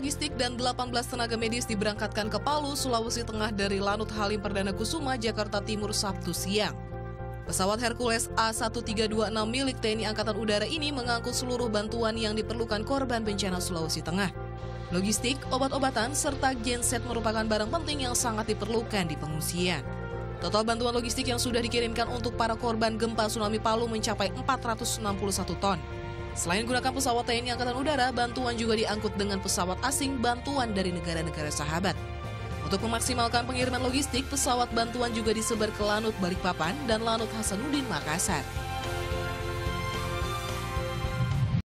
logistik dan 18 tenaga medis diberangkatkan ke Palu, Sulawesi Tengah dari Lanut Halim Perdana Kusuma, Jakarta Timur Sabtu siang. Pesawat Hercules A1326 milik TNI Angkatan Udara ini mengangkut seluruh bantuan yang diperlukan korban bencana Sulawesi Tengah. Logistik, obat-obatan, serta genset merupakan barang penting yang sangat diperlukan di pengungsian. Total bantuan logistik yang sudah dikirimkan untuk para korban gempa tsunami Palu mencapai 461 ton. Selain gunakan pesawat TNI Angkatan Udara, bantuan juga diangkut dengan pesawat asing bantuan dari negara-negara sahabat. Untuk memaksimalkan pengiriman logistik, pesawat bantuan juga disebar ke Lanut Balikpapan dan Lanut Hasanuddin Makassar.